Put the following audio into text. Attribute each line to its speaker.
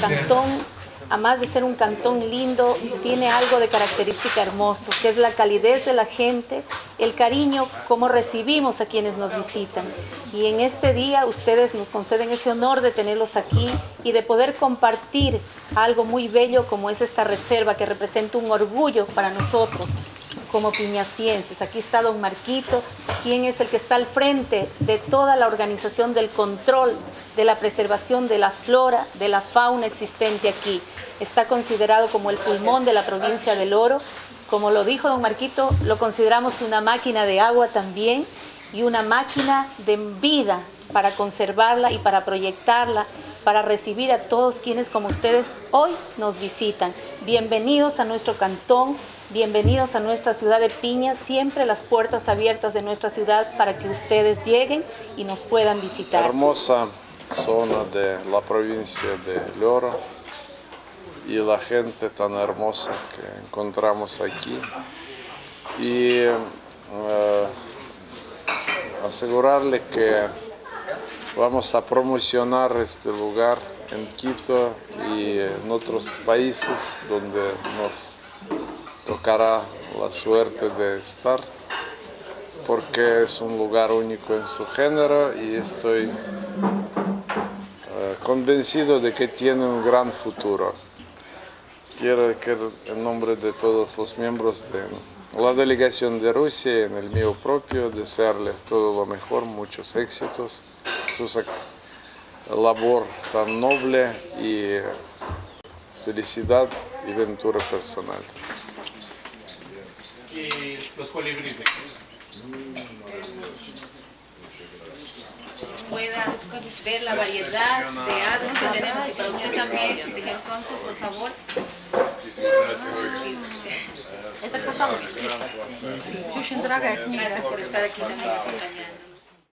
Speaker 1: cantón, a más de ser un cantón lindo, tiene algo de característica hermoso, que es la calidez de la gente, el cariño, como recibimos a quienes nos visitan. Y en este día ustedes nos conceden ese honor de tenerlos aquí y de poder compartir algo muy bello como es esta reserva que representa un orgullo para nosotros como piñacienses. Aquí está don Marquito, quien es el que está al frente de toda la organización del control de la preservación de la flora, de la fauna existente aquí. Está considerado como el pulmón de la provincia del Oro. Como lo dijo don Marquito, lo consideramos una máquina de agua también y una máquina de vida para conservarla y para proyectarla, para recibir a todos quienes como ustedes hoy nos visitan. Bienvenidos a nuestro cantón, bienvenidos a nuestra ciudad de Piña, siempre las puertas abiertas de nuestra ciudad para que ustedes lleguen y nos puedan visitar.
Speaker 2: Hermosa zona de la provincia de Oro y la gente tan hermosa que encontramos aquí. Y eh, asegurarle que vamos a promocionar este lugar en Quito y en otros países donde nos tocará la suerte de estar porque es un lugar único en su género y estoy eh, convencido de que tiene un gran futuro. Quiero que en nombre de todos los miembros de la delegación de Rusia, en el mío propio, desearles todo lo mejor, muchos éxitos, su labor tan noble y felicidad y ventura personal.
Speaker 3: Y los colibríes.
Speaker 1: pueda ver la variedad de aves que tenemos y para usted también, señor cónsul, por favor. Gracias por estar aquí también acompañando.